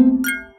Música